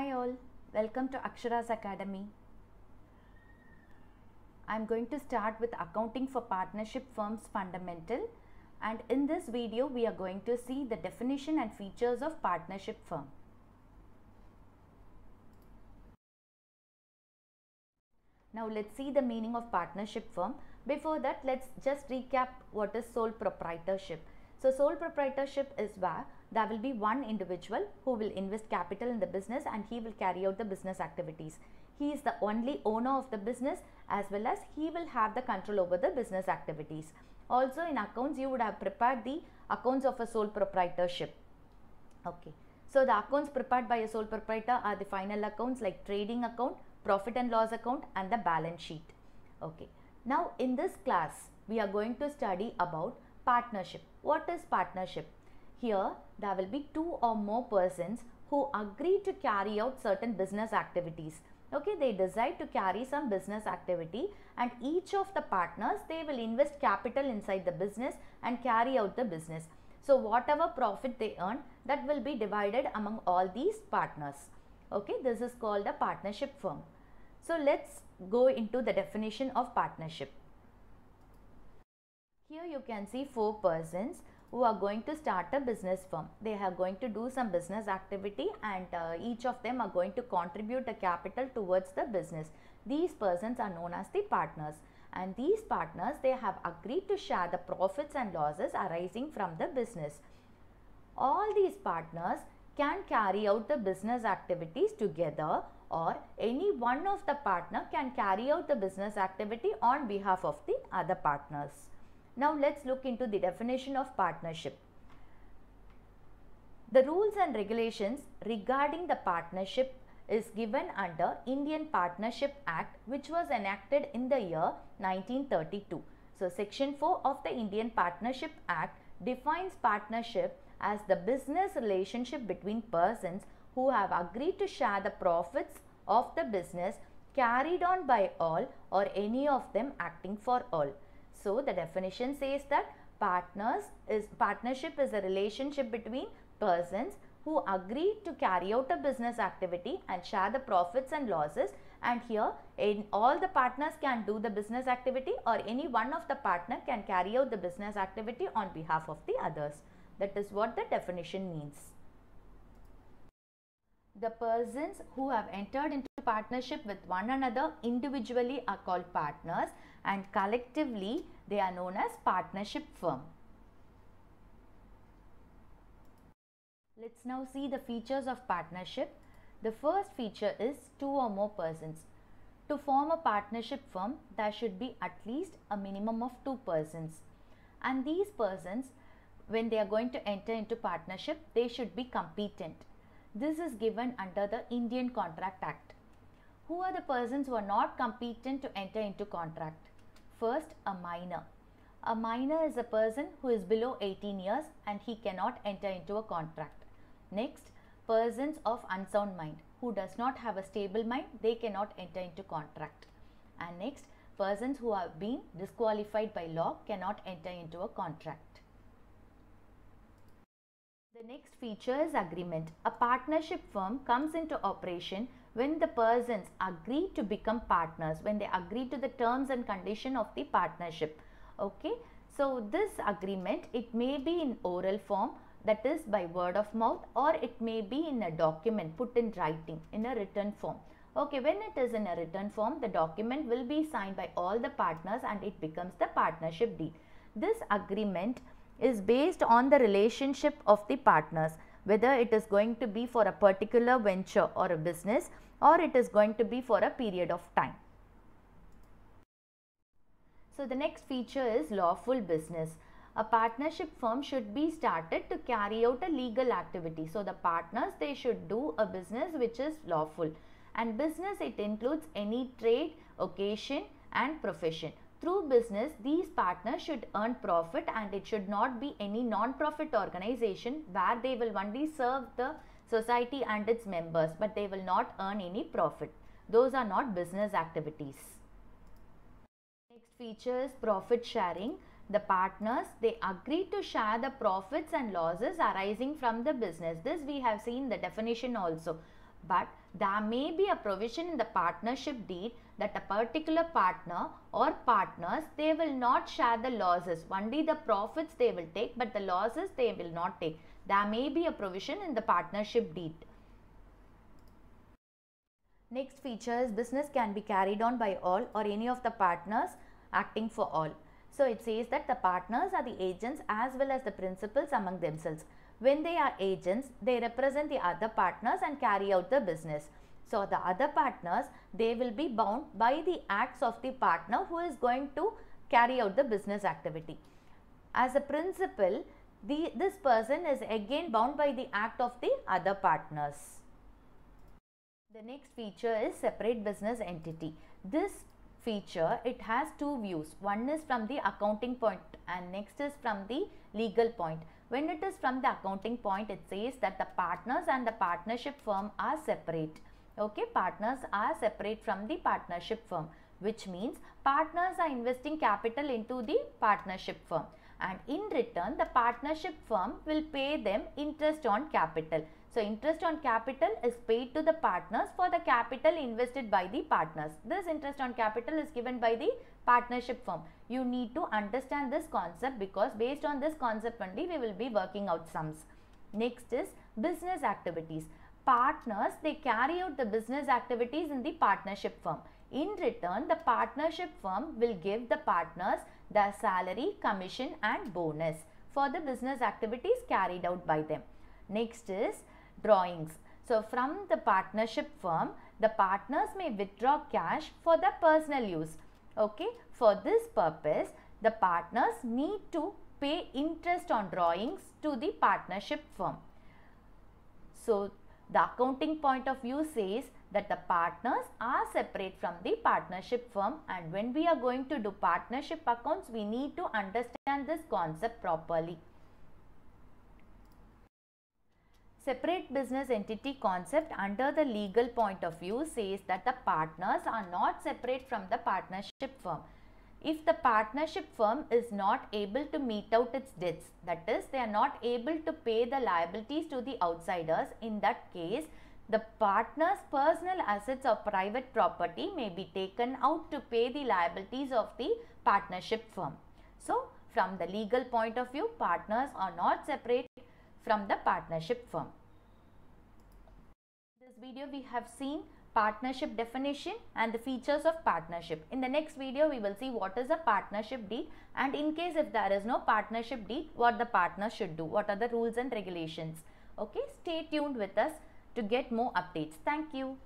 Hi all, welcome to Akshara's Academy. I'm going to start with accounting for partnership firms fundamental and in this video we are going to see the definition and features of partnership firm. Now let's see the meaning of partnership firm. Before that let's just recap what is sole proprietorship. So sole proprietorship is where there will be one individual who will invest capital in the business and he will carry out the business activities. He is the only owner of the business as well as he will have the control over the business activities. Also in accounts you would have prepared the accounts of a sole proprietorship. Okay. So the accounts prepared by a sole proprietor are the final accounts like trading account, profit and loss account and the balance sheet. Okay. Now in this class we are going to study about partnership. What is partnership? Here there will be two or more persons who agree to carry out certain business activities. Okay, they decide to carry some business activity and each of the partners they will invest capital inside the business and carry out the business. So whatever profit they earn that will be divided among all these partners. Okay, this is called a partnership firm. So let's go into the definition of partnership. Here you can see four persons who are going to start a business firm. They are going to do some business activity and uh, each of them are going to contribute a capital towards the business. These persons are known as the partners and these partners they have agreed to share the profits and losses arising from the business. All these partners can carry out the business activities together or any one of the partner can carry out the business activity on behalf of the other partners. Now let's look into the definition of partnership. The rules and regulations regarding the partnership is given under Indian Partnership Act which was enacted in the year 1932. So section 4 of the Indian Partnership Act defines partnership as the business relationship between persons who have agreed to share the profits of the business carried on by all or any of them acting for all. So the definition says that partners is partnership is a relationship between persons who agree to carry out a business activity and share the profits and losses and here in all the partners can do the business activity or any one of the partner can carry out the business activity on behalf of the others. That is what the definition means. The persons who have entered into partnership with one another individually are called partners and collectively they are known as partnership firm. Let's now see the features of partnership. The first feature is two or more persons. To form a partnership firm, there should be at least a minimum of two persons. And these persons, when they are going to enter into partnership, they should be competent. This is given under the Indian Contract Act. Who are the persons who are not competent to enter into contract? First, a minor. A minor is a person who is below 18 years and he cannot enter into a contract. Next, persons of unsound mind who does not have a stable mind, they cannot enter into contract. And next, persons who have been disqualified by law cannot enter into a contract. The next feature is agreement. A partnership firm comes into operation when the persons agree to become partners, when they agree to the terms and condition of the partnership. Okay, so this agreement, it may be in oral form that is by word of mouth or it may be in a document put in writing in a written form. Okay, when it is in a written form, the document will be signed by all the partners and it becomes the partnership deed. This agreement is based on the relationship of the partners whether it is going to be for a particular venture or a business or it is going to be for a period of time. So the next feature is lawful business. A partnership firm should be started to carry out a legal activity. So the partners they should do a business which is lawful and business it includes any trade, occasion and profession. Through business, these partners should earn profit and it should not be any non-profit organization where they will only serve the society and its members but they will not earn any profit. Those are not business activities. Next feature is profit sharing. The partners, they agree to share the profits and losses arising from the business. This we have seen the definition also. But there may be a provision in the partnership deed that a particular partner or partners they will not share the losses. Only the profits they will take but the losses they will not take. There may be a provision in the partnership deed. Next feature is business can be carried on by all or any of the partners acting for all. So it says that the partners are the agents as well as the principals among themselves when they are agents, they represent the other partners and carry out the business. So, the other partners, they will be bound by the acts of the partner who is going to carry out the business activity. As a principal, the, this person is again bound by the act of the other partners. The next feature is separate business entity. This feature, it has two views. One is from the accounting point and next is from the legal point. When it is from the accounting point, it says that the partners and the partnership firm are separate. Okay, partners are separate from the partnership firm, which means partners are investing capital into the partnership firm and in return the partnership firm will pay them interest on capital. So, interest on capital is paid to the partners for the capital invested by the partners. This interest on capital is given by the partnership firm. You need to understand this concept because based on this concept only we will be working out sums. Next is business activities. Partners, they carry out the business activities in the partnership firm. In return, the partnership firm will give the partners the salary, commission and bonus for the business activities carried out by them. Next is drawings. So, from the partnership firm, the partners may withdraw cash for their personal use. Okay. For this purpose, the partners need to pay interest on drawings to the partnership firm. So, the accounting point of view says that the partners are separate from the partnership firm and when we are going to do partnership accounts, we need to understand this concept properly. Separate business entity concept under the legal point of view says that the partners are not separate from the partnership firm. If the partnership firm is not able to meet out its debts, that is they are not able to pay the liabilities to the outsiders, in that case the partner's personal assets or private property may be taken out to pay the liabilities of the partnership firm. So, from the legal point of view, partners are not separate from the partnership firm. In this video we have seen partnership definition and the features of partnership. In the next video we will see what is a partnership deed and in case if there is no partnership deed what the partner should do, what are the rules and regulations. Okay, stay tuned with us to get more updates. Thank you.